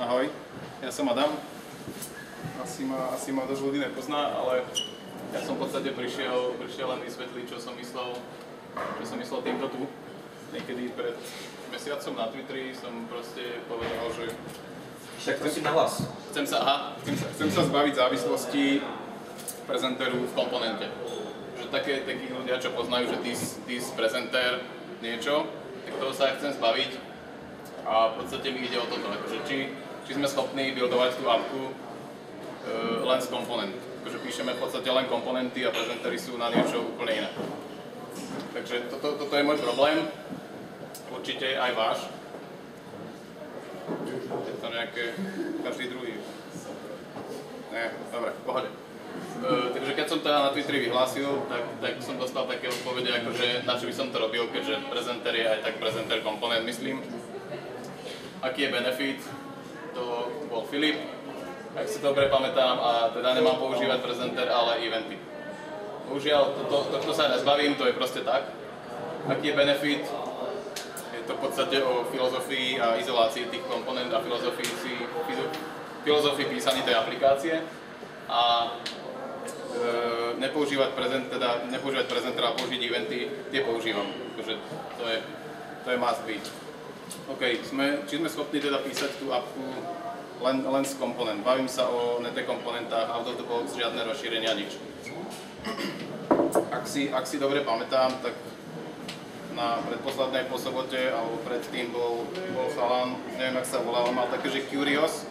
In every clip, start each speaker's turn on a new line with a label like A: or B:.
A: Ahoj, ja som Adam. Asi ma, asi ma dosť ľudí nepozná, ale ja som v podstate prišiel, prišiel len vysvetliť, čo som myslel, čo som myslel týmto tu. Niekedy pred mesiacom na Twitteri som proste povedal, že
B: Však chcem si na hlas.
A: chcem sa, aha, chcem sa, chcem sa zbaviť závislosti prezenteru v komponente. Že také, takí ľudia, čo poznajú, že this, this presenter niečo, tak toho sa ja chcem zbaviť. A v podstate mi ide o toto, akože či, či sme schopní buildovať tú appku e, len z komponent. Akože píšeme v podstate len komponenty a prezentery sú na niečo úplne iné. Takže toto, toto je môj problém, určite aj váš. Je to nejaké, každý druhý. Ne, dobre, v pohode. Uh, takže keď som teda na Twitteri vyhlásil, tak, tak som dostal také odpovede, akože na čo by som to robil, keďže prezenter je aj tak prezenter komponent, myslím. Aký je benefit? To bol Filip, ak si dobre pamätám, a teda nemám používať prezenter, ale eventy. Bohužiaľ, toto, tohto sa nezbavím, to je proste tak. Aký je benefit? Je to v podstate o filozofii a izolácii tých komponent a filozofii, si, filozofii písaní tej aplikácie. A e, nepoužívať prezent, teda nepoužívať prezenter a použiť eventy, tie používam. Takže to je, to je must be. OK, sme, či sme schopní teda písať tú apku len, len z komponent. Bavím sa o nete komponentách, out of the box, žiadne rozšírenia, nič. Ak si, ak si dobre pamätám, tak na predposlednej po sobote, alebo predtým bol, bol chalan, neviem, jak sa volal, mal také, že Curious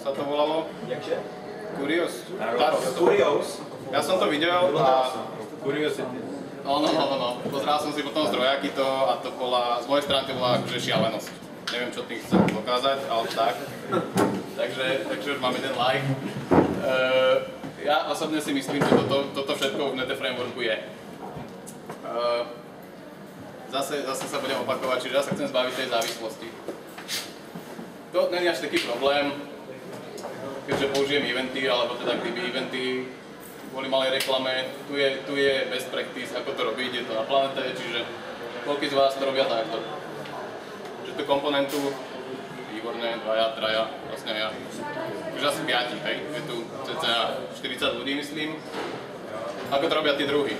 A: sa to volalo.
B: Jakže?
A: Curious? Taros.
B: Curious.
A: Ja som to videl a
B: Curiosity.
A: No, no, no, no, no. Pozeral som si potom zdrojaky to a to bola, z mojej strany to bola akože šialenosť. Neviem, čo tým chcem dokázať, ale tak. Takže, takže už mám jeden like. Uh, ja osobne si myslím, že toto, toto všetko v Nete Frameworku je. Uh, zase, zase sa budem opakovať, čiže ja sa chcem zbaviť tej závislosti. To není až taký problém, keďže použijem eventy, alebo teda kdyby eventy kvôli malej reklame, tu je, tu je best practice, ako to robiť, je to na planete, čiže koľko z vás to robia takto. Že tú komponentu, výborné, dvaja, traja, vlastne ja, už asi piati, hej, je tu cca 40 ľudí, myslím. Ako to robia tí druhí?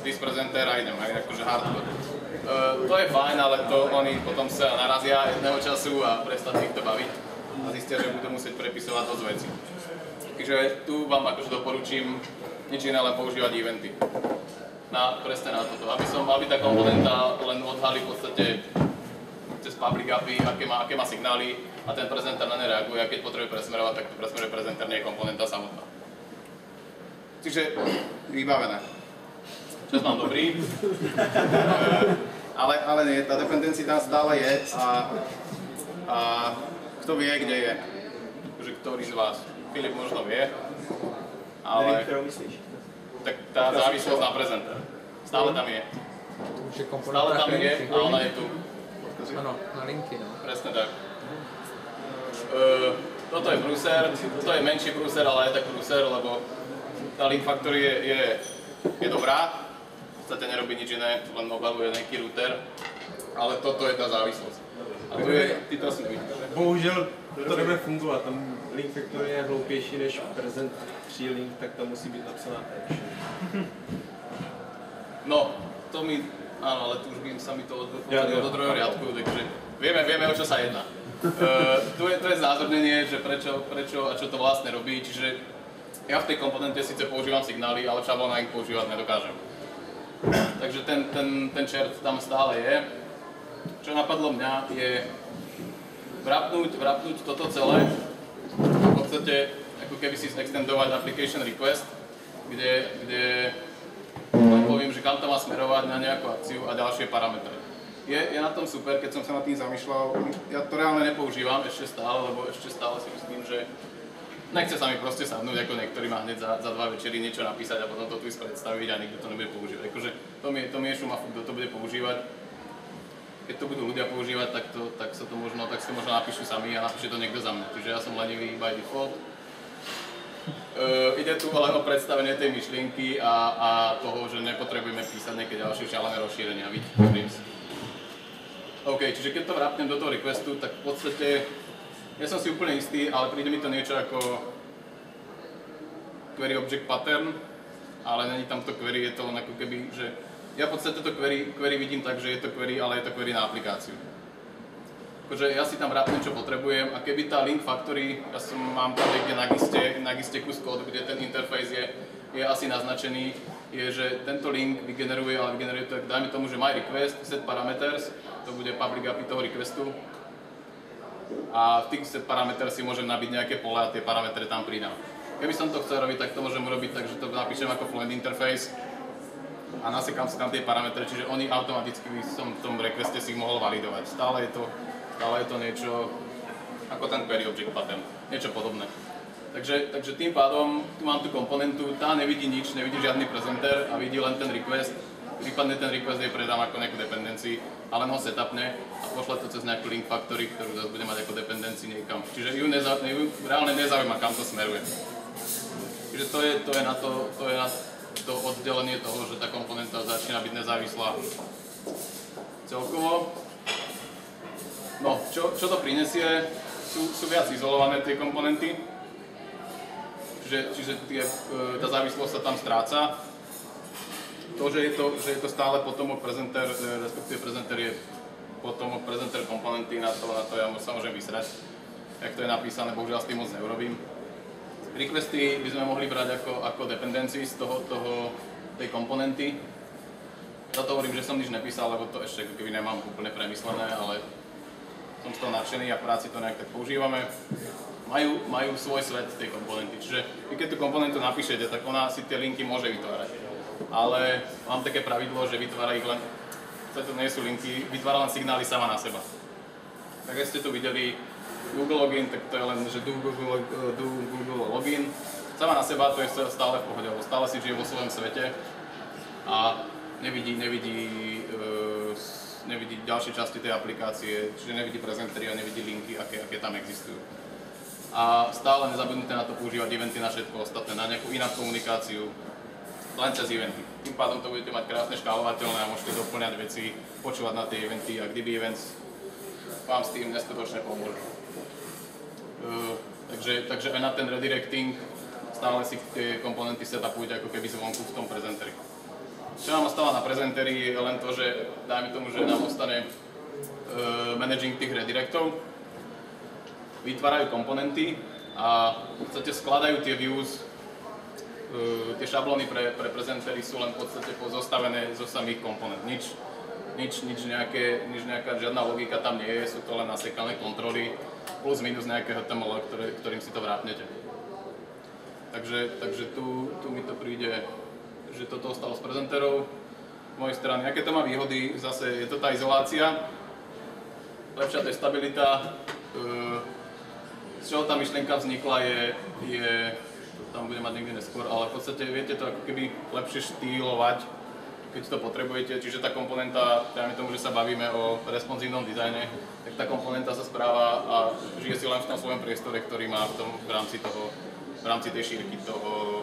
A: This presenter a idem, hej, akože hardcore. Uh, to je fajn, ale to oni potom sa narazia jedného času a prestanú ich to baviť a zistia, že budú musieť prepisovať dosť veci. Takže tu vám akože doporučím nič iné, len používať eventy. Na, presne na toto, aby, som, aby tá komponenta len odhalí v podstate cez public API, aké má, aké má signály a ten prezenter na ne reaguje a keď potrebuje presmerovať, tak to presmeruje prezenter, nie je komponenta samotná. Čiže vybavené. Čas mám dobrý. ale, ale nie, tá dependencia tam stále je a, a kto vie, kde je. Že ktorý z vás. Filip možno vie,
B: Neviem,
A: ale
B: ktorou myslíš.
A: tak tá závislosť na prezenter. Stále tam je. Stále tam je a ona je tu.
C: Áno, na linky, no.
A: Presne tak. Uh, toto je browser, toto je menší browser, ale aj tak browser, lebo tá link factory je, je, je dobrá. V podstate nerobí nič iné, len obavuje nejaký router. Ale toto je tá závislosť. A tu je, ty to asi nevidíš. že?
D: To nebude fungovat, tam link factory je hloupější než present 3 link, tak to musí být napsaná edge.
A: No, to mi, áno, ale tu už by sa mi to
D: Ja,
A: odvolalo
D: ja.
A: do druhého riadku, takže vieme, vieme, o čo sa jedná. Uh, tu, je, tu je znázornenie, že prečo, prečo a čo to vlastne robí, čiže ja v tej komponente síce používam signály, ale v šablónach ich používať nedokážem. Takže ten, ten, ten čert tam stále je. Čo napadlo mňa je vrapnúť, vrapnúť toto celé, v podstate ako keby si extendovať application request, kde, kde len poviem, že kam to má smerovať na nejakú akciu a ďalšie parametre. Je, je na tom super, keď som sa nad tým zamýšľal, ja to reálne nepoužívam ešte stále, lebo ešte stále si myslím, že nechce sa mi proste sadnúť, ako niektorý má hneď za, za dva večery niečo napísať a potom to tu predstaviť a nikto to nebude používať. Akože to mi, to mi je šumafu, kto to bude používať. Keď to budú ľudia používať, tak, to, tak sa to možno, tak to možno napíšu sami a napíše to niekto za mňa. Čiže ja som lenivý by default. Uh, ide tu ale o predstavenie tej myšlienky a, a toho, že nepotrebujeme písať nejaké ďalšie šialené rozšírenia, vidíte. OK, čiže keď to vrápnem do toho requestu, tak v podstate ja som si úplne istý, ale príde mi to niečo ako query object pattern, ale není tam to query, je to len ako keby, že ja v podstate to query, query vidím tak, že je to query, ale je to query na aplikáciu. Akože ja si tam vrápnem, čo potrebujem a keby tá link factory, ja som mám tam niekde na giste, na giste kus kódu, kde ten interface je, je asi naznačený, je, že tento link vygeneruje, ale vygeneruje to, dajme tomu, že my request, set parameters, to bude public API toho requestu, a v tých set parameters si môžem nabiť nejaké pole a tie parametre tam pridám. Keby som to chcel robiť, tak to môžem urobiť tak, že to napíšem ako Fluent interface a nasekám si tam tie parametre, čiže oni automaticky by som v tom requeste si mohol validovať. Stále je to, stále je to niečo ako ten query object pattern, niečo podobné. Takže, takže tým pádom tu mám tú komponentu, tá nevidí nič, nevidí žiadny presenter a vidí len ten request. Prípadne ten request jej predám ako nejakú dependencii, ale len ho setupne a pošle to cez nejakú link factory, ktorú zase bude mať ako dependencii niekam. Čiže ju, neza, ju reálne nezaujíma, kam to smeruje. Čiže to je, to je na to, to je na to oddelenie toho, že tá komponenta začína byť nezávislá celkovo. No, čo, čo to prinesie, sú, sú viac izolované tie komponenty, čiže, čiže tie, e, tá závislosť sa tam stráca. To, že je to, že je to stále potomok presenter, e, respektíve presenter je potomok presenter komponenty, na to, na to ja môžem vysrať, jak to je napísané, bohužiaľ s tým moc neurobím. Requesty by sme mohli brať ako, ako dependency z toho, toho, tej komponenty. Za to hovorím, že som nič nepísal, lebo to ešte keby nemám úplne premyslené, ale som z toho nadšený a v práci to nejak tak používame. Majú, majú svoj svet tej komponenty, čiže vy keď tú komponentu napíšete, tak ona si tie linky môže vytvárať. Ale mám také pravidlo, že vytvára ich len, to nie sú linky, vytvára len signály sama na seba. Tak ste tu videli Google login, tak to je len, že do Google, do Google login. Sama na seba to je stále v pohode, lebo stále si žije vo svojom svete a nevidí, nevidí, uh, nevidí ďalšie časti tej aplikácie, čiže nevidí prezentery a nevidí linky, aké, aké tam existujú. A stále nezabudnite na to používať eventy na všetko ostatné, na nejakú inú komunikáciu, len cez eventy. Tým pádom to budete mať krásne škálovateľné a môžete doplňať veci, počúvať na tie eventy a kdyby events vám s tým neskutočne pomôžu. Uh, takže, takže aj na ten redirecting stále si tie komponenty setupujete ako keby zvonku v tom prezenteri. Čo nám ostáva na prezenteri je len to, že dajme tomu, že nám ostane uh, managing tých redirectov, vytvárajú komponenty a v podstate skladajú tie views, uh, tie šablóny pre, pre prezentery sú len v podstate pozostavené zo samých komponent. Nič, nič, nič, nejaké, nič nejaká žiadna logika tam nie je, sú to len nasekané kontroly plus minus nejaké HTML, ktoré, ktorým si to vrápnete. Takže, takže tu, tu mi to príde, že toto ostalo z prezenterov z mojej strany. Aké to má výhody? Zase je to tá izolácia, lepšia to je stabilita, z čoho tá myšlienka vznikla je, je tam budem mať niekde neskôr, ale v podstate viete to ako keby lepšie štýlovať, keď to potrebujete, čiže tá komponenta, dajme tomu, že sa bavíme o responsívnom dizajne, tak tá komponenta sa správa a žije si len v tom svojom priestore, ktorý má v, tom, v rámci toho, v rámci tej šírky toho,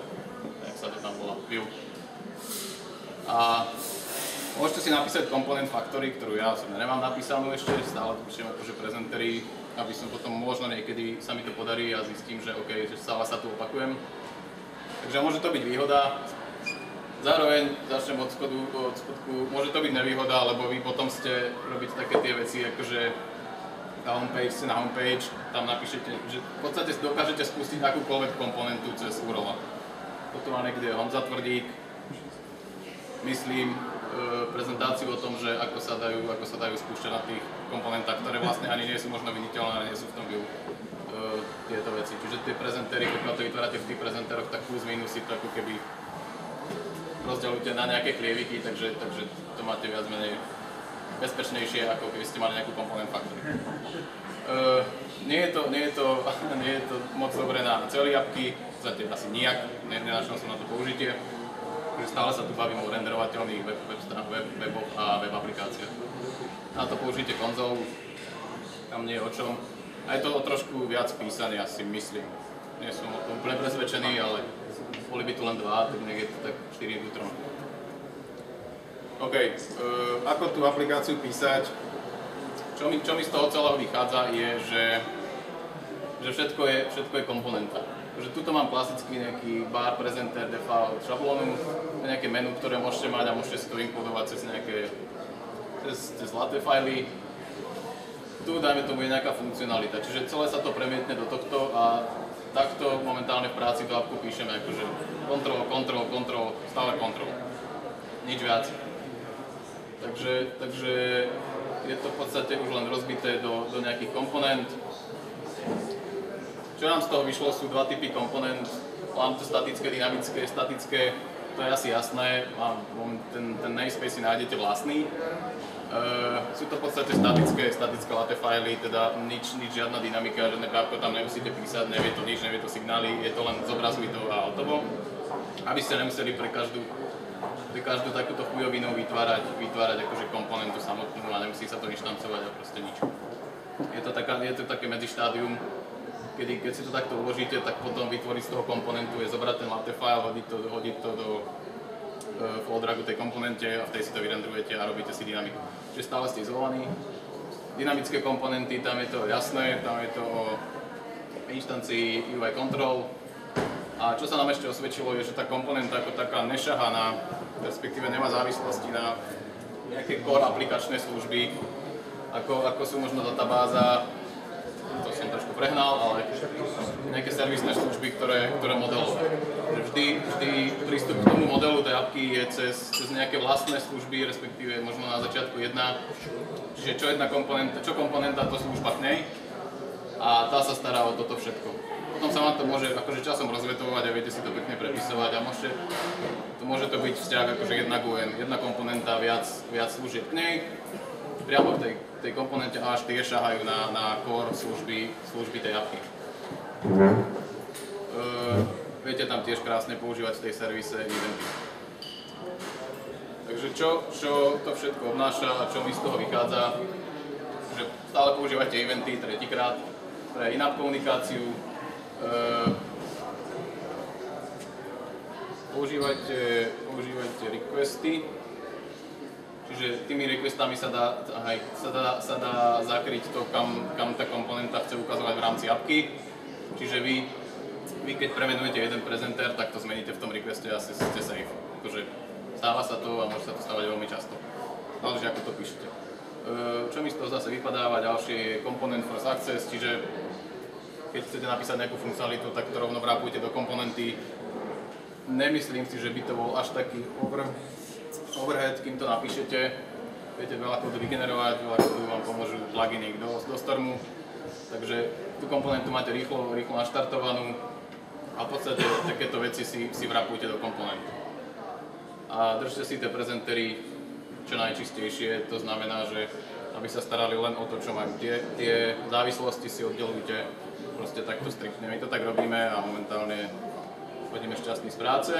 A: jak sa to tam volá, view. A môžete si napísať komponent factory, ktorú ja som nemám napísanú ešte, stále to píšem akože prezentery, aby som potom možno niekedy sa mi to podarí a zistím, že OK, že stále sa tu opakujem. Takže môže to byť výhoda, Zároveň začnem od, spodu, od spodku, môže to byť nevýhoda, lebo vy potom ste robiť také tie veci, akože na homepage, ste na homepage, tam napíšete, že v podstate dokážete spustiť akúkoľvek komponentu cez URL. Toto má niekde Honza Tvrdík, myslím, e, prezentáciu o tom, že ako sa dajú, ako sa dajú spúšťať na tých komponentách, ktoré vlastne ani nie sú možno viditeľné, ale nie sú v tom view tieto veci. Čiže tie prezentery, keď to vytvárate v tých prezenteroch, tak plus minus si to ako keby rozdeľujte na nejaké klieviky, takže, takže to máte viac menej bezpečnejšie, ako keby ste mali nejakú komponent factory. Uh, nie, je to, nie, je to, nie je to moc dobré na celé apky, zatiaľ asi nijak, nenašiel som na to použitie. Takže stále sa tu bavím o renderovateľných web, web, web, weboch a web aplikáciách. Na to použite konzol, tam nie je o čom. A je to o trošku viac písané, si myslím. Nie som o tom úplne presvedčený, ale boli by tu len dva, tak nech je to tak 4 vnútrom. OK, uh, ako tú aplikáciu písať? čo mi, čo mi z toho celého vychádza je, že, že všetko, je, všetko je komponenta. Že tuto mám klasický nejaký bar, presenter, default, šablónu, nejaké menu, ktoré môžete mať a môžete si to inkodovať cez nejaké cez, cez latte fily. Tu dajme tomu je nejaká funkcionalita, čiže celé sa to premietne do tohto a takto momentálne v práci do appku píšeme akože kontrol, kontrol, kontrol, stále kontrol. Nič viac. Takže, takže je to v podstate už len rozbité do, do nejakých komponent. Čo nám z toho vyšlo sú dva typy komponent. Mám to statické, dynamické, statické, to je asi jasné. Mám, ten, ten namespace si nájdete vlastný. Uh, sú to v podstate statické, statické latte fily, teda nič, nič žiadna dynamika, žiadne právko tam nemusíte písať, nevie to nič, nevie to signály, je to len zobrazuj to a hotovo. Aby ste nemuseli pre každú, pre každú takúto chujovinu vytvárať, vytvárať akože komponentu samotnú a nemusí sa to inštancovať a proste nič. Je to, taká, je to také medzištádium, kedy keď si to takto uložíte, tak potom vytvoriť z toho komponentu je zobrať ten latte file, hodiť to, hodiť to do v odragu tej komponente a v tej si to vyrendrujete a robíte si dynamiku. Čiže stále ste izolovaní. Dynamické komponenty, tam je to jasné, tam je to o inštancii UI control. A čo sa nám ešte osvedčilo je, že tá komponenta ako taká nešaha na, respektíve nemá závislosti na nejaké core aplikačné služby, ako, ako sú možno databáza, to som trošku prehnal, ale nejaké servisné služby, ktoré, ktoré modelujú. Vždy, vždy prístup k tomu modelu tej apky je cez, cez nejaké vlastné služby, respektíve možno na začiatku jedna, čiže čo jedna komponenta, čo komponenta, to služba k nej a tá sa stará o toto všetko. Potom sa vám to môže akože časom rozvetovať a viete si to pekne prepisovať a môžete, to môže to byť vzťah akože jedna k jedna komponenta, viac, viac služieb k nej, priamo v tej, tej komponente až tie šahajú na, na core služby, služby tej apky. Uh, viete tam tiež krásne používať v tej servise eventy. Takže čo, čo to všetko obnáša a čo mi z toho vychádza, že stále používate eventy tretíkrát pre in komunikáciu, uh, používajte, používajte requesty, Čiže tými requestami sa dá, aj, sa dá, sa dá zakryť to, kam, kam tá komponenta chce ukazovať v rámci apky. Čiže vy, vy keď premenujete jeden prezenter, tak to zmeníte v tom requeste a ste safe. Akože stáva sa to a môže sa to stávať veľmi často. Záleží ako to píšete. Čo mi z toho zase vypadáva, ďalšie je component first access, čiže keď chcete napísať nejakú funkcionalitu, tak to rovno vrápujte do komponenty. Nemyslím si, že by to bol až taký over, overhead, kým to napíšete. Viete veľa kódu vygenerovať, veľa kódu vám pomôžu pluginy do, do Stormu. Takže tú komponentu máte rýchlo, rýchlo naštartovanú a v podstate takéto veci si, si vrapujte do komponentu. A držte si tie prezentery čo najčistejšie, to znamená, že aby sa starali len o to, čo majú. Tie, tie závislosti si oddelujte proste takto striktne. My to tak robíme a momentálne chodíme šťastní z práce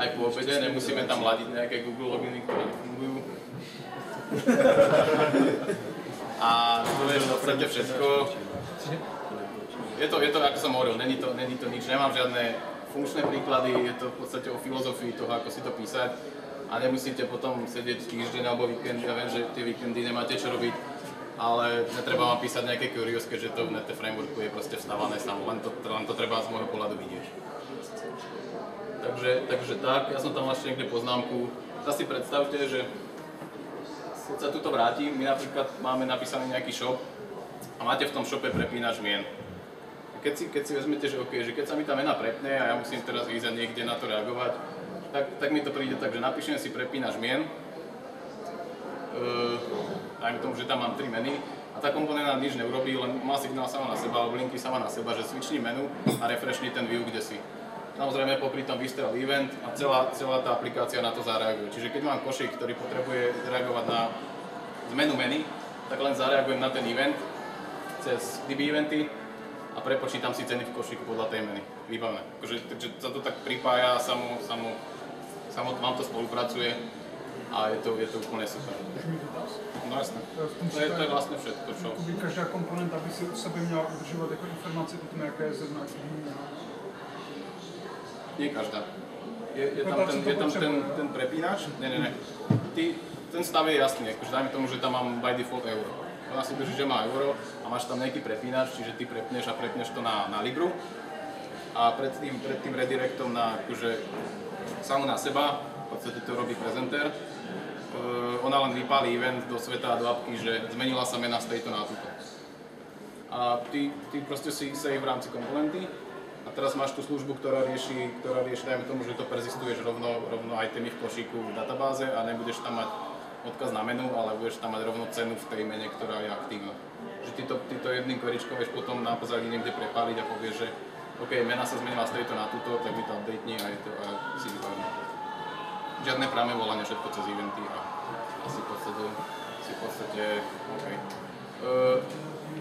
A: aj po obede, nemusíme tam ladiť nejaké Google loginy, ktoré nefungujú. A to je v podstate všetko. Je to, je to, ako som hovoril, není to, není to nič, nemám žiadne funkčné príklady, je to v podstate o filozofii toho, ako si to písať a nemusíte potom sedieť týždeň alebo víkend, ja viem, že tie víkendy nemáte čo robiť, ale netreba vám písať nejaké curious, keďže to v nete frameworku je proste vstávané samo, len to, len to treba z môjho pohľadu vidieť. Takže, takže tak, ja som tam ešte niekde poznámku. Zase si predstavte, že keď sa tuto vrátim, my napríklad máme napísaný nejaký shop a máte v tom shope prepínač mien. Keď si, keď si vezmete, že, okay, že keď sa mi tá mena prepne a ja musím teraz ísť niekde na to reagovať, tak, tak mi to príde tak, že napíšem si prepínač mien, uh, tomu, že tam mám tri meny a tá komponenta nič neurobí, len má signál sama na seba, alebo sama na seba, že switchni menu a refreshni ten view, kde si samozrejme popri tom vystrel event a celá, celá tá aplikácia na to zareaguje. Čiže keď mám košík, ktorý potrebuje reagovať na zmenu meny, tak len zareagujem na ten event cez DB eventy a prepočítam si ceny v košíku podľa tej meny. Výbavné. Akože, takže sa to tak pripája, samo, samo, samo vám to spolupracuje a je to, je to úplne super. No jasné. To je, to je vlastne všetko, čo...
E: Každá komponenta by si u sebe měla udržovat jako informaci o tom, jaké je zrovna
A: nie každá. Je, je tam, ten, je tam ten, ten prepínač? Ne, ne, ne. Ty, ten stav je jasný, akože dajme tomu, že tam mám by default euro. Ona si drží, že má euro a máš tam nejaký prepínač, čiže ty prepneš a prepneš to na, na Libru. A pred tým, pred tým redirectom na akože samú na seba, v podstate to robí prezenter, uh, ona len vypálí event do sveta a do apky, že zmenila sa mena z tejto na túto. A ty, ty proste si save v rámci komponenty a teraz máš tú službu, ktorá rieši, ktorá rieši, dajme tomu, že to prezistuješ rovno, rovno itemy v košíku v databáze a nebudeš tam mať odkaz na menu, ale budeš tam mať rovno cenu v tej mene, ktorá je aktívna. Že ty to, ty to jedným kveričkom vieš potom na pozadí niekde prepáliť a povieš, že OK, mena sa zmenila z tejto na túto, tak mi to update a je to a si vybavené. Žiadne práme volania, všetko cez eventy a asi v podstate, si v podstate OK. Uh,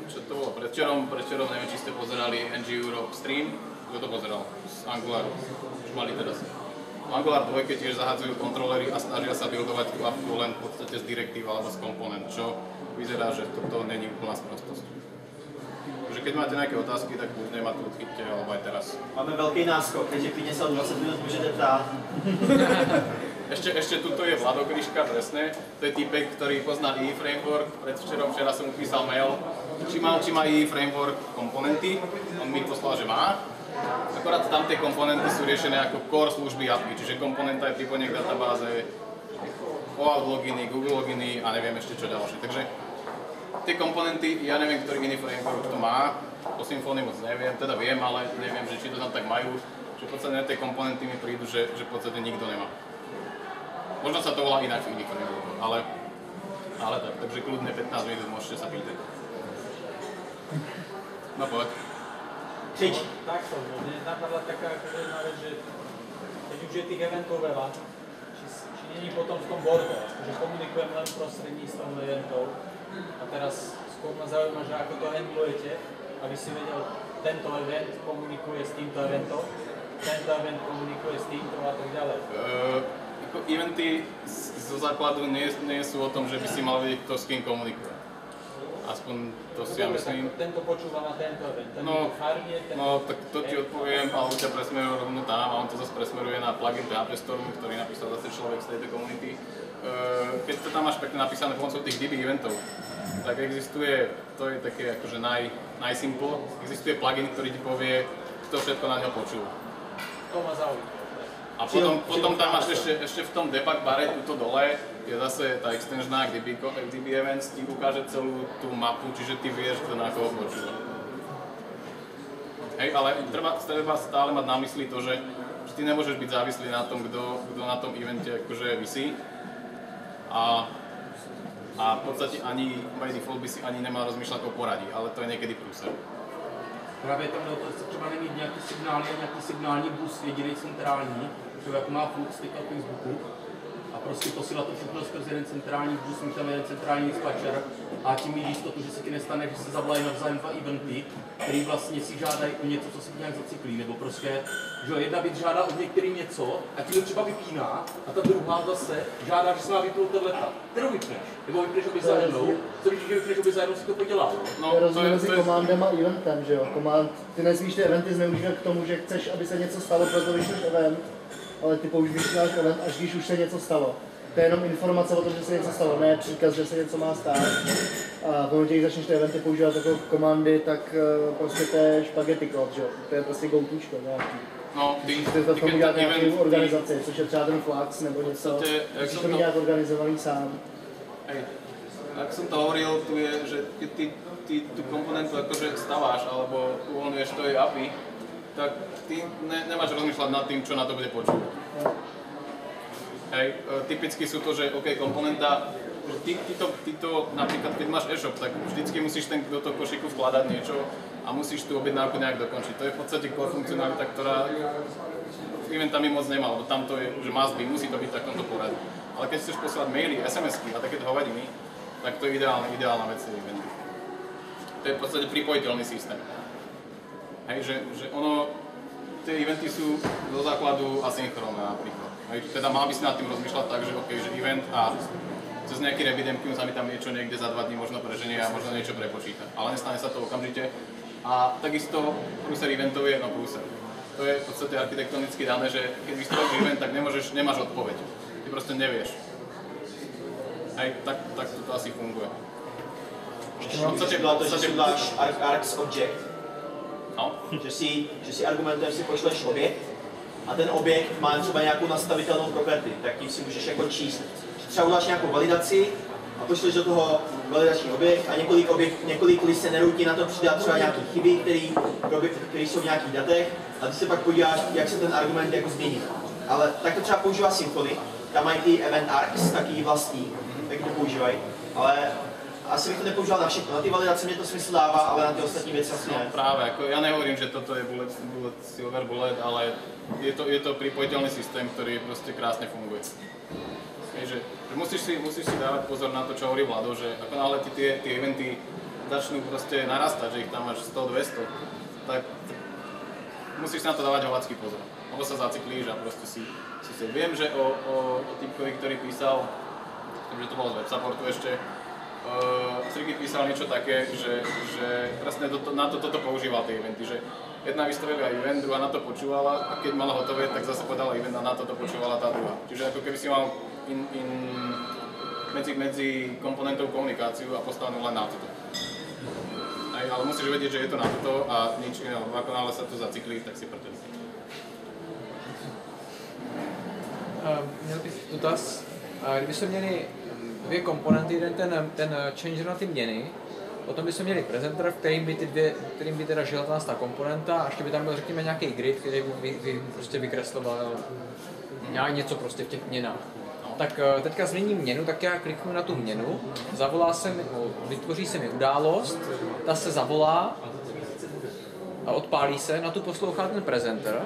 A: čo to bolo? Predvčerom, predvčerom, neviem, či ste pozerali NG Europe stream. Kto to pozeral? Z Angularu. Už mali teraz. Angular 2 tiež zahadzujú kontrolery a snažia sa buildovať tú appku len v podstate z direktív alebo z komponent, čo vyzerá, že toto není úplná sprostosť. Takže keď máte nejaké otázky, tak kľudne ma tu odchyťte, alebo aj teraz.
F: Máme veľký náskok, keďže klidne sa o 20 minút môžete ptát.
A: Ešte, ešte tuto je Vlado Kryška, presne. To je typek, ktorý pozná EE Framework. Predvčerom, včera som mu písal mail, či má, či má EE Framework komponenty. On mi poslal, že má. Akorát tam tie komponenty sú riešené ako core služby API, čiže komponenta je pripojenie k databáze, OAuth loginy, Google loginy a neviem ešte čo ďalšie. Takže tie komponenty, ja neviem, ktorý iný framework to má, o Symfony moc neviem, teda viem, ale neviem, že či to tam tak majú, že v podstate tie komponenty mi prídu, že, že v podstate nikto nemá. Možno sa to volá inak v iných frameworkoch, ale, ale tak, takže kľudne 15 minút môžete sa pýtať. No poď.
F: Křič.
G: Takto, no, mne napadla taká akože jedna vec, že keď už je tých eventov veľa, či, či není potom v tom borde, že komunikujem len prostredníctvom eventov a teraz skôr ma zaujíma, že ako to handlujete, aby si vedel, tento event komunikuje s týmto eventom, tento event komunikuje s týmto a tak ďalej.
A: Uh, eventy zo základu nie, nie sú o tom, že by si mal vedieť, kto s kým komunikuje. Aspoň to si ja myslím.
G: tento počúva na tento event, ten
A: No,
G: farnie, ten
A: No, tak to ti odpoviem, ale ťa presmeruje rovno tam a on to zase presmeruje na plugin PHP Storm, ktorý napísal zase človek z tejto komunity. Uh, Keď to tam máš pekne napísané pomocou tých DB eventov, tak existuje, to je také akože naj, najsimple, existuje plugin, ktorý ti povie, kto všetko na ňo počul.
G: to ma zaujíma.
A: A potom, potom tam máš ešte, ešte v tom debug bare tuto dole, je zase tá extensioná DB, DB Events ti ukáže celú tú mapu, čiže ty vieš, kto na koho počúva. Hej, ale treba, treba stále mať na mysli to, že, že ty nemôžeš byť závislý na tom, kto, kto na tom evente akože vysí. A, a v podstate ani by default by si ani nemal rozmýšľať o poradí, ale to je niekedy prúser.
H: Právě tam to, třeba nemít nějaký signály a nějaký signální bus jediný centrální, jak má teďka v Facebooku, a prostě posílat to všechno skrz jeden centrální bus, mít tam jeden centrální dispatcher a tím mít jistotu, že se ti nestane, že se zavolají navzájem dva eventy, který vlastně si žádají o něco, co se nějak zacyklí, nebo prostě, že jedna věc žádá od některý něco a ti to třeba vypíná a ta druhá zase žádá, že se má vypnout leta. Kterou vypneš? Nebo vypneš obě za jednou, co když že vypneš obě za jednou si to podělá?
A: No,
I: To je rozdíl mezi komandem a eventem, že jo? Command, ty nesmíš ty eventy zneužívat k tomu, že chceš, aby se něco stalo, proto vyšleš event, ale ty používáš event, až když už se něco stalo. To je jenom informace o tom, že se něco stalo, ne příkaz, že se něco má stát. A v momentě, když začneš ty eventy používat jako komandy, tak eh, prostě to je spaghetti code, že? To je prostě goutůčko nějaký.
A: no, ty,
I: Musíte to tomu dělat nějakou organizaci, což je třeba ten Flux nebo něco. Musíš to mít nějak organizovaný sám.
A: Hej. Ak som to hovoril, tu je, že ty, ty tú komponentu akože staváš alebo uvoľňuješ to jej API, tak ty ne, nemáš rozmýšľať nad tým, čo na to bude počúvať. Hej, e, typicky sú to, že OK, komponenta, že ty, ty, to, ty to, napríklad keď máš e-shop, tak vždycky musíš ten, do toho košíku vkladať niečo a musíš tú objednávku nejak dokončiť. To je v podstate core funkcionalita, ktorá eventami moc nemá, lebo tam to je, že must be, musí to byť v takomto poradí. Ale keď chceš poslať maily, SMS-ky a takéto hovadiny, tak to je ideálna, ideálna vec tie eventy. To je v podstate pripojiteľný systém. Hej, že, že ono, tie eventy sú zo základu asynchronné napríklad. Hej, teda mal by si nad tým rozmýšľať tak, že OK, že event a cez nejaký RabbitMQ sa mi tam niečo niekde za dva dní možno preženie a možno niečo prepočíta. Ale nestane sa to okamžite. A takisto prúser eventov je, no prúser. To je v podstate architektonicky dané, že keď vystavíš event, tak nemôžeš, nemáš odpoveď. Ty proste nevieš. Hej, tak, tak to asi funguje. V podstatě-
F: byla to,
A: v
F: že
A: podstatě-
F: si dáš arg, args object,
A: No,
F: že si, že si argumentuješ, si pošleš objekt a ten objekt má třeba nějakou nastavitelnou property, tak tím si můžeš jako číst. Třeba uděláš nějakou validaci a pošleš do toho validační objekt a několik, objekt, několik listenerů ti na to přidá třeba nějaké chyby, které jsou v nějakých datech a ty se pak podíváš, jak se ten argument jako změní. Ale tak to třeba používá Symfony, tam mají ty event arcs, taky vlastní, taky to používají, ale asi bych to nepoužíval na všechno. Na ty validace mě to smysl dává, ale na ty ostatní věci asi
A: no
F: ne.
A: práve, ako ja nehovorím, že toto je bullet, bullet, silver bullet, ale je to, je to pripojiteľný systém, ktorý proste krásne funguje. Hej, že, že musíš, si, musíš si dávať pozor na to, čo hovorí Vlado, že ako náhle ti tie, tie eventy začnú proste narastať, že ich tam máš 100-200, tak, musíš si na to dávať hovacký pozor. Lebo sa zacyklíš a proste si, si, si. Viem, že o, o, o typkovi, ktorý písal, že to bolo z web supportu ešte, uh, Srigi písal niečo také, že, že presne to, na to toto používal tie eventy, že jedna vystavila event, druhá na to počúvala a keď mala hotové, tak zase podala event a na toto počúvala tá druhá. Čiže ako keby si mal in, in, medzi, medzi komponentov komunikáciu a postavenú len na toto. Aj, ale musíš vedieť, že je to na toto a nič iné, lebo ako náhle sa to zacyklí, tak si prdeli.
C: Uh, měl bych dotaz. Uh, kdyby jsme měli dvě komponenty, jeden ten, ten changer na ty měny, potom bychom měli prezenter, kterým by, ty dvě, kterým by teda žila ta ta komponenta a ještě by tam byl řekněme nějaký grid, který by, by, by prostě vykresloval nějak něco prostě v těch měnách. Tak eh, teďka změním měnu, tak já kliknu na tu měnu, zavolá se mi, vytvoří se mi událost, ta se zavolá a odpálí se, na tu poslouchá ten prezenter,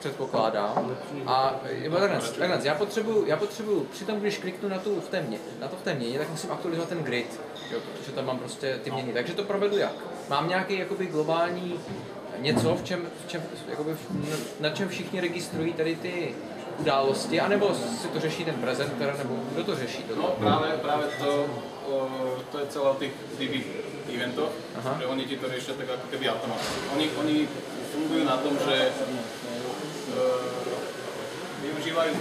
C: předpokládám. A takhle, takhle, já potřebuju, já potřebuju, přitom když kliknu na, tu v té mě, na to v té měně, tak musím aktualizovat ten grid, jo, protože tam mám prostě ty měny. Takže to provedu jak? Mám nějaký jakoby globální něco, v čem, v čem jakoby, na čem všichni registrují tady ty události, anebo si to řeší ten prezenter, nebo kdo to řeší? To?
A: No práve, práve to, to je celé o tých DB eventoch,
C: Aha.
A: že oni ti to riešia tak ako keby automaticky. Oni, oni fungujú na tom, že využívajú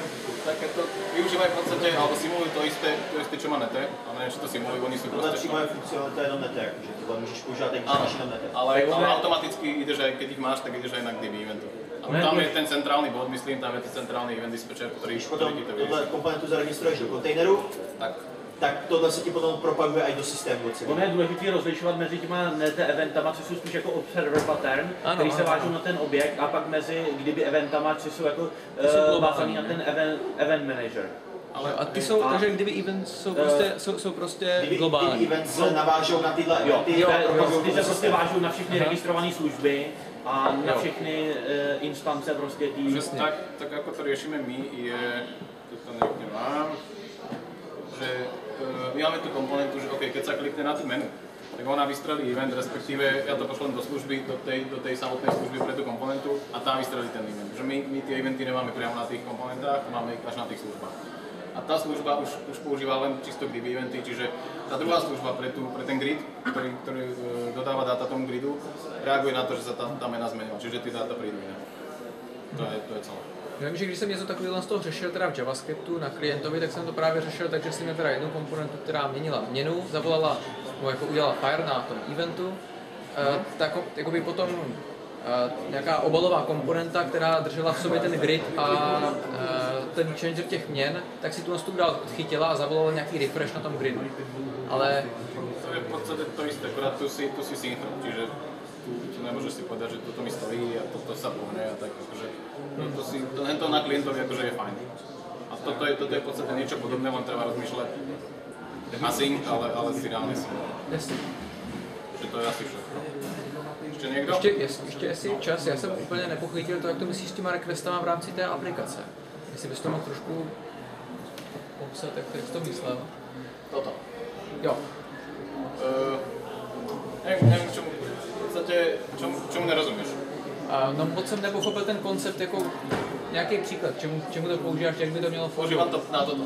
A: takéto, využívajú v podstate, alebo simulujú to isté, to isté, čo má Nete, ale neviem, či to simulujú, oni sú
F: Tohle
A: proste...
F: přímo je funkcionalita jenom nete, že tohle můžeš používat, jak
A: Áno,
F: máš jenom nete.
A: ale, ale automaticky ideš aj, keď ich máš, tak ideš aj na DB eventu. A tam je ten centrálny bod, myslím, tam je ten centrálny event dispatcher, ktorý, ktorý
F: potom
A: ti to
F: tohle
A: vyrieši.
F: komponentu zaregistruješ do kontejneru,
A: Tak,
F: tak tohle se ti potom propaguje i do systému sebe.
J: Ono je důležité rozlišovat mezi těma nete eventama, což jsou spíš jako observer pattern,
C: Ano,
J: který se vážou
C: ano.
J: na ten objekt, a pak mezi kdyby eventama, což jsou jako uh, vázaný na
C: ne?
J: ten event, event manager.
A: ale
C: A ty jsou,
J: A-
C: takže kdyby events jsou prostě, jsou, jsou prostě
F: Kdyby
C: globální.
F: ty events se navážou na tyhle
J: Jo,
F: eventy,
J: jo,
F: propagují
J: ty se prostě vážou na všechny
C: Aha.
J: registrované služby a na
C: Jo.
J: všechny uh, instance prostě tý...
A: Že tak, tak ako to riešime my je, to niekde mám, že my máme tú komponentu, že OK, keď sa klikne na tú menu, tak ona vystrelí event, respektíve ja to pošlem do služby, do tej, do tej samotnej služby pre tú komponentu a tam vystrelí ten event. Že my, my tie eventy nemáme priamo na tých komponentách, máme ich až na tých službách. A tá služba už, už používa len čisto grid eventy, čiže tá druhá služba pre, tú, pre ten grid, ktorý, ktorý e, dodáva dáta tomu gridu, reaguje na to, že sa tá, tá mena zmenila, čiže tie dáta prídu iné. To je, to je celé.
C: Vím, že když jsem něco takového z toho řešil teda v JavaScriptu na klientovi, tak jsem to právě řešil tak, že jsem měl teda jednu komponentu, která měnila měnu, zavolala, nebo jako udělala fire na tom eventu, eh, tak jakoby potom eh, nějaká obalová komponenta, která držela v sobě ten grid a eh, ten changer těch měn, tak si tu tu dál chytila a zavolala nějaký refresh na tom gridu. Ale
A: To je v podstate to isté, akorát tu si, tu si synchron, čiže tu nemôžeš si povedať, že toto mi stojí a toto sa pohne a tak akože, no to si, to, to na klientovi akože je fajn. A toto je, toto je v podstate niečo podobné, len treba rozmýšľať async, ale, ale si reálne sync.
C: jasně.
A: Že to je asi všetko. Ešte niekto?
C: Ještě, ještě jestli čas, já jsem úplně nepochytil to, jak to myslíš s těma requestama v rámci té aplikace. Jestli bys to mohl trošku popsat, jak, jak to myslel.
A: Toto.
C: Jo,
A: Uh, neviem, neviem, čomu, v podstate, čomu, čomu nerozumieš.
C: A no moc jsem nepochopil ten koncept jako nějaký příklad, čemu, čemu to používáš, jak by to mělo fungovat.
A: to na toto.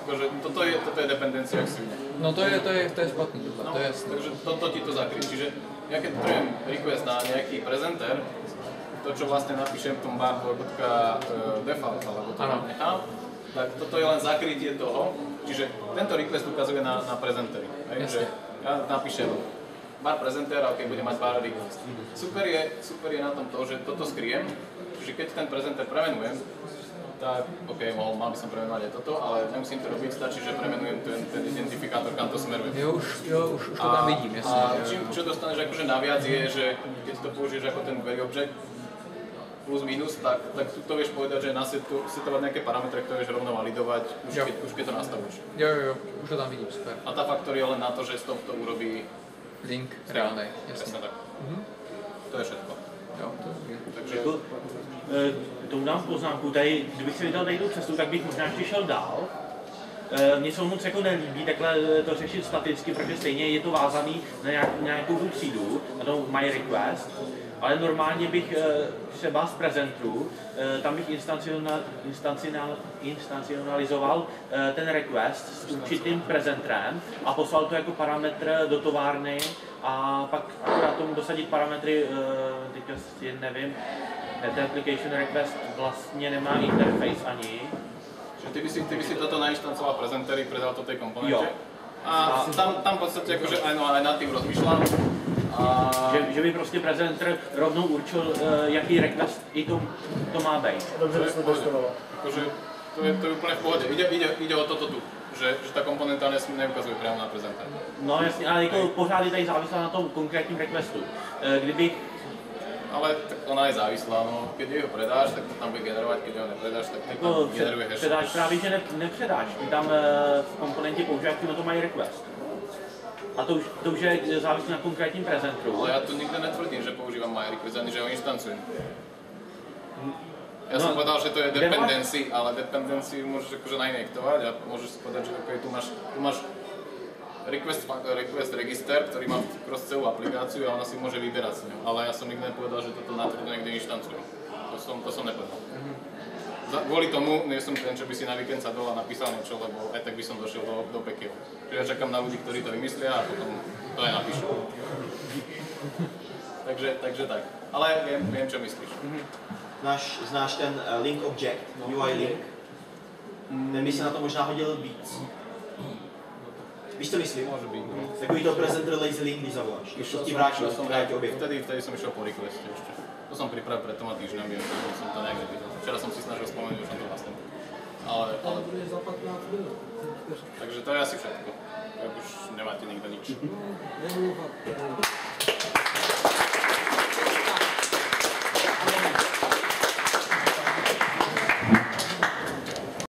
A: Akože toto je, toto je dependencia, jak si
C: No to je, to je, to je špatný
A: No,
C: to je jasné.
A: takže toto ti to zakryje. Čiže ja keď potrebujem request na nejaký prezenter, to čo vlastne napíšem v tom bar.default alebo to
C: Áno.
A: tam nechám, tak toto je len zakrytie toho, čiže tento request ukazuje na, na prezentery. Hej, že ja napíšem bar prezenter a keď budem mať bar request. Super je, super je na tom to, že toto skriem, čiže keď ten prezenter premenujem, tak OK, mohol, mal by som premenovať aj toto, ale nemusím to robiť, stačí, že premenujem ten, ten identifikátor, kam to smeruje.
C: Jo, už, jo, už, už to tam vidím, jasně.
A: A čím, čo dostaneš akože naviac je, že keď to použiješ ako ten query object, plus minus, tak, tak tu to vieš povedať, že nasetu, setovať nejaké parametre, ktoré vieš rovno validovať, už
C: Jo.
A: keď, už keď to nastavuješ.
C: Jo, jo, jo, už to tam vidím, super.
A: A tá faktor je len na to, že z tohto urobí
C: Link reálnej,
A: tak.
C: Mhm.
A: To je všetko.
C: Jo, to je
A: Takže
J: Jako, eh, tou dám poznámku, tady, kdybych si vydal tady tu cestu, tak bych možná ještě šel dál. Eh, Mně se moc jako nelíbí takhle eh, to řešit staticky, protože stejně je to vázaný na, nějak, na nějakou tu třídu, na to my request, ale normálně bych eh, třeba z prezentru, eh, tam bych instanciona- instanciona- instancionalizoval eh, ten request s určitým prezentrem a poslal to jako parametr do továrny a pak akorát tomu dosadit parametry, teďka si nevím, Net application request vlastně nemá interface ani,
A: že ty by si, ty by si toto nainštancoval prezentery, predal to tej komponente.
J: Jo.
A: A tam, tam v podstate akože aj, no, aj nad tým rozmýšľam. A
J: že, že by prostě prezenter rovnou určil, eh, jaký request i to, to má být.
I: Dobře
A: To je akože, to je, to je úplne v pohode. Ide, ide, ide o toto tu, že, že tá komponenta nesmí neukazuje priamo na prezenter.
J: No jasně, ale jako pořád je tady závislá na tom konkrétním requestu. Eh, Kdybych
A: Ale tak ona je závislá, no. Keď ho predáš, tak to tam bude generovať, keď ho nepredáš, tak tam generuje hash.
J: předáš právě, že ne, nepředáš, ty tam eh, v komponentě používáš na to mají request. A to už, to už je závislé na konkrétním prezentru.
A: Ale ja tu nikde netvrdím, že používam MyRequest, ani že ho inštancujem. Ja som
J: No,
A: povedal, že to je dependency, ale dependency môžeš akože nainjektovať a môžeš si povedať, že okay, tu máš, tu máš request, request register, ktorý má cross celú aplikáciu a ona si môže vyberať s ňou. Ale ja som nikdy nepovedal, že toto natvrdo niekde inštancujem. To som, to som nepovedal. Za, kvôli tomu nie som ten, čo by si na víkend sadol a napísal niečo, lebo aj tak by som došiel do, do pekiel. Čiže ja čakám na ľudí, ktorí to vymyslia a potom to aj napíšu. takže, takže tak. Ale viem, viem čo myslíš.
F: Znáš, znáš ten eh, link object, UI link? Ten by se na to možná hodil víc. Víš, co myslím?
A: Môže byť, no.
F: Takový to presenter lazy link, když zavoláš.
A: Išiel
F: ti objekt.
A: vtedy, vtedy som išiel po requeste ešte. To som pripravil pred toma týždňami, som to nejak nevidel. Včera som si snažil spomenúť, už som to vlastne. Ale, ale... Takže to je asi všetko. Už nemáte nikto nič.